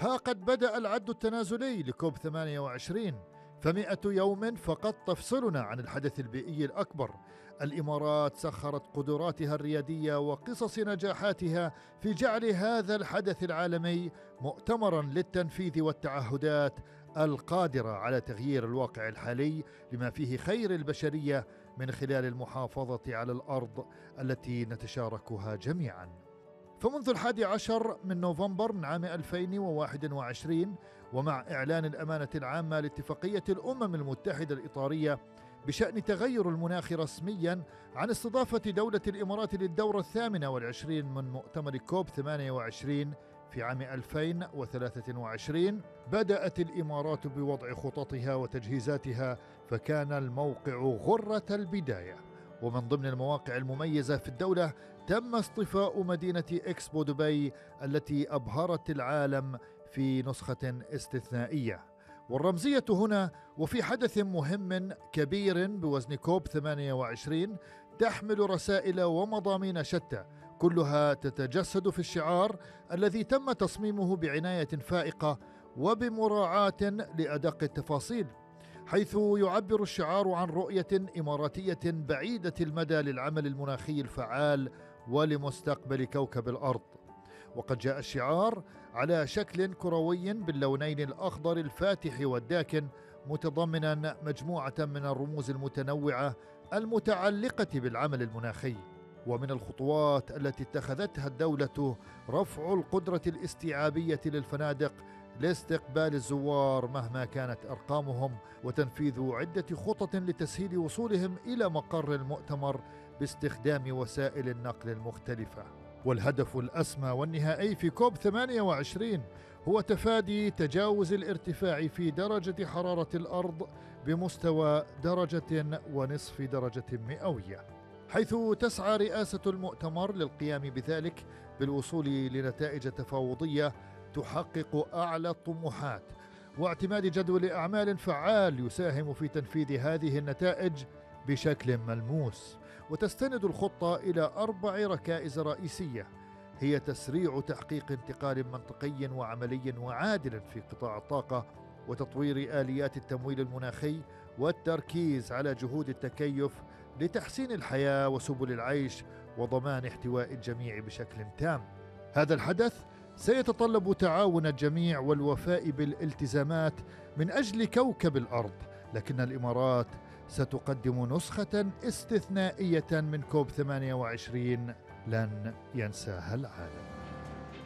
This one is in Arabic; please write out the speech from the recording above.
ها قد بدأ العد التنازلي لكوب 28 فمئة يوم فقط تفصلنا عن الحدث البيئي الأكبر. الإمارات سخرت قدراتها الريادية وقصص نجاحاتها في جعل هذا الحدث العالمي مؤتمرا للتنفيذ والتعهدات القادرة على تغيير الواقع الحالي لما فيه خير البشرية من خلال المحافظة على الأرض التي نتشاركها جميعاً. فمنذ الحادي عشر من نوفمبر من عام 2021 ومع إعلان الأمانة العامة لاتفاقية الأمم المتحدة الإطارية بشأن تغير المناخ رسميا عن استضافة دولة الإمارات للدورة الثامنة والعشرين من مؤتمر كوب 28 في عام 2023 بدأت الإمارات بوضع خططها وتجهيزاتها فكان الموقع غرة البداية. ومن ضمن المواقع المميزة في الدولة تم اصطفاء مدينة إكسبو دبي التي أبهرت العالم في نسخة استثنائية. والرمزية هنا وفي حدث مهم كبير بوزن كوب 28 تحمل رسائل ومضامين شتى كلها تتجسد في الشعار الذي تم تصميمه بعناية فائقة وبمراعاة لأدق التفاصيل. حيث يعبر الشعار عن رؤية إماراتية بعيدة المدى للعمل المناخي الفعال ولمستقبل كوكب الأرض. وقد جاء الشعار على شكل كروي باللونين الأخضر الفاتح والداكن متضمنا مجموعة من الرموز المتنوعة المتعلقة بالعمل المناخي. ومن الخطوات التي اتخذتها الدولة رفع القدرة الاستيعابية للفنادق لاستقبال الزوار مهما كانت أرقامهم وتنفيذ عدة خطط لتسهيل وصولهم إلى مقر المؤتمر باستخدام وسائل النقل المختلفة. والهدف الأسمى والنهائي في كوب 28 هو تفادي تجاوز الارتفاع في درجة حرارة الأرض بمستوى درجة ونصف درجة مئوية. حيث تسعى رئاسة المؤتمر للقيام بذلك بالوصول لنتائج تفاوضية تحقق أعلى الطموحات. واعتماد جدول أعمال فعال يساهم في تنفيذ هذه النتائج بشكل ملموس. وتستند الخطة إلى أربع ركائز رئيسية. هي تسريع تحقيق انتقال منطقي وعملي وعادل في قطاع الطاقة وتطوير آليات التمويل المناخي والتركيز على جهود التكيف لتحسين الحياة وسبل العيش وضمان احتواء الجميع بشكل تام. هذا الحدث سيتطلب تعاون الجميع والوفاء بالالتزامات من أجل كوكب الأرض لكن الإمارات ستقدم نسخة استثنائية من كوب 28 لن ينساها العالم.